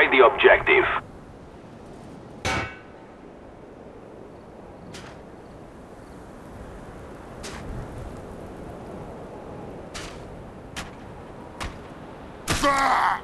Destroy the objective. Ah!